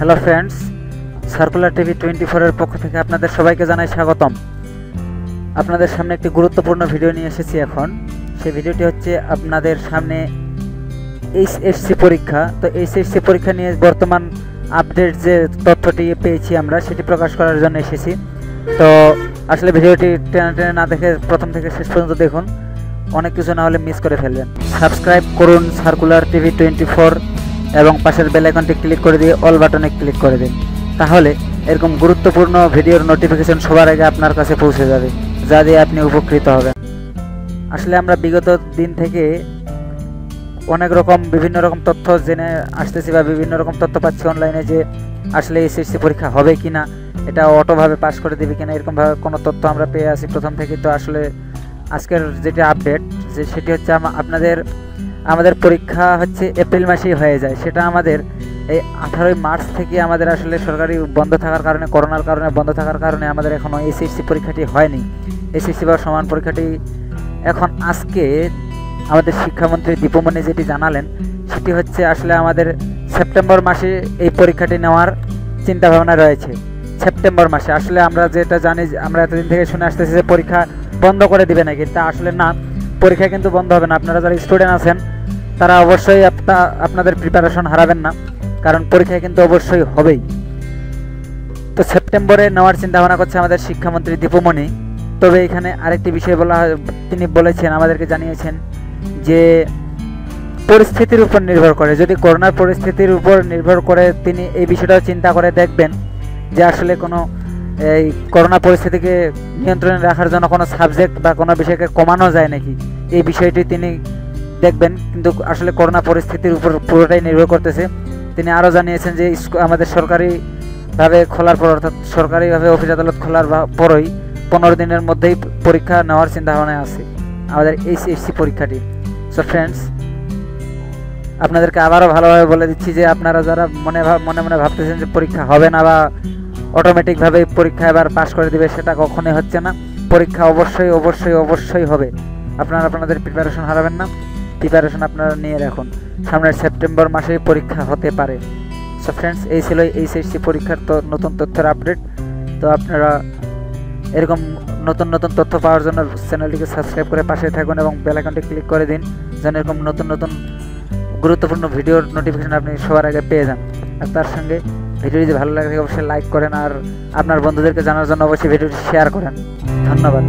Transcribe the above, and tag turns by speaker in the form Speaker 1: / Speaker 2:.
Speaker 1: Hello friends circular TV twenty ফোরের পক্ষ থেকে আপনাদের সবাইকে জানাই স্বাগতম। আপনাদের সামনে একটি গুরুত্বপূর্ণ ভিডিও নিয়ে এসেছি এখন। সেই ভিডিওটি হচ্ছে আপনাদের সামনে এইচএসসি পরীক্ষা। তো এইচএসসি পরীক্ষা নিয়ে বর্তমান আপডেট যে তথ্যটি পেয়েছি আমরা, সেটি প্রকাশ করার জন্য এসেছি। তো আসলে ভিডিওটি টেনে টেনে না দেখে প্রথম থেকে শেষ পর্যন্ত দেখুন। অনেক কিছু না হলে মিস করে ফেলবেন। সাবস্ক্রাইব করুন সার্কুলার টিভি টোয়েন্টি ফোর এবং পাশের বেল আইকনটি ক্লিক করে দিয়ে অল বাটনে ক্লিক করে দিন। তাহলে এরকম গুরুত্বপূর্ণ ভিডিওর নোটিফিকেশন সবার আগে আপনার কাছে পৌঁছে যাবে, যা দিয়ে আপনি উপকৃত হবেন। আসলে আমরা বিগত দিন থেকে অনেক রকম, বিভিন্ন রকম তথ্য জেনে আসতেছি বা বিভিন্ন রকম তথ্য পাচ্ছি অনলাইনে যে আসলে এসএসসি পরীক্ষা হবে কি না এটা অটোভাবে পাস করে দেবে কিনা এরকমভাবে কোনো তথ্য আমরা পেয়ে আসি প্রথম থেকে। তো আসলে আজকের যেটি আপডেট যে সেটি হচ্ছে আপনাদের আমাদের পরীক্ষা হচ্ছে এপ্রিল মাসেই হয়ে যায়। সেটা আমাদের এই আঠারোই মার্চ থেকে আমাদের আসলে সরকারি বন্ধ থাকার কারণে, করোনার কারণে বন্ধ থাকার কারণে আমাদের এখনও এসএসসি পরীক্ষাটি হয়নি। এসএসসি বা সমান পরীক্ষাটি এখন আজকে আমাদের শিক্ষামন্ত্রী দীপমণি যেটি জানালেন, সেটি হচ্ছে আসলে আমাদের সেপ্টেম্বর মাসে এই পরীক্ষাটি নেওয়ার চিন্তা ভাবনা রয়েছে। সেপ্টেম্বর মাসে আসলে আমরা যেটা জানি আমরা এতদিন থেকে শুনে আসতেছি যে পরীক্ষা বন্ধ করে দিবে নাকি। তা আসলে না, পরীক্ষা কিন্তু বন্ধ হবে না। আপনারা যারা স্টুডেন্ট আছেন তারা অবশ্যই আপনা- আপনাদের প্রিপারেশন হারাবেন না, কারণ পরীক্ষা কিন্তু অবশ্যই হবেই। তো সেপ্টেম্বরে নেওয়ার চিন্তা ভাবনা করছে আমাদের শিক্ষামন্ত্রী দীপমণি। তবে এখানে আরেকটি বিষয় বলা তিনি বলেছেন, আমাদেরকে জানিয়েছেন যে পরিস্থিতির উপর নির্ভর করে। যদি করোনার পরিস্থিতির উপর নির্ভর করে তিনি এই বিষয়টাও চিন্তা করে দেখবেন যে আসলে কোনো, এই করোনা পরিস্থিতিকে নিয়ন্ত্রণে রাখার জন্য কোনো সাবজেক্ট বা কোনো বিষয়কে কমানো যায় নাকি, এই বিষয়টি তিনি দেখবেন, কিন্তু আসলে করোনা পরিস্থিতির উপর পুরোটাই নির্ভর করতেছে। তিনি আরও জানিয়েছেন যে আমাদের সরকারিভাবে খোলার পর, অর্থাৎ সরকারিভাবে অফিস আদালত খোলার পরই পনেরো দিনের মধ্যেই পরীক্ষা নেওয়ার চিন্তা ভাবনা আছে আমাদের এইচএসসি পরীক্ষাটি। সো ফ্রেন্ডস আপনাদেরকে আবারও ভালোভাবে বলে দিচ্ছি যে, আপনারা যারা মনে মনে মনে ভাবতেছেন যে পরীক্ষা হবে না বা অটোমেটিকভাবে পরীক্ষা এবার পাশ করে দিবে, সেটা কখনোই হচ্ছে না। পরীক্ষা অবশ্যই অবশ্যই অবশ্যই হবে। আপনারা, আপনাদের প্রিপারেশন হারাবেন না। প্রিপারেশন আপনারা নিয়ে রাখুন। সামনের সেপ্টেম্বর মাসেই পরীক্ষা হতে পারে। সো ফ্রেন্ডস এই ছিল এইচএসসি পরীক্ষার তো নতুন তথ্যের আপডেট তো আপনারা এরকম নতুন নতুন তথ্য পাওয়ার জন্য চ্যানেলটিকে সাবস্ক্রাইব করে পাশে থাকুন এবং বেল আইকনটি ক্লিক করে দিন, যেন এরকম নতুন নতুন গুরুত্বপূর্ণ ভিডিওর নোটিফিকেশন আপনি সবার আগে পেয়ে যান। আর তার সঙ্গে ভিডিও যদি ভালো লাগে অবশ্যই লাইক করেন। আর আপনার বন্ধুদেরকে জানার জন্য অবশ্যই ভিডিওটি শেয়ার করেন। ধন্যবাদ।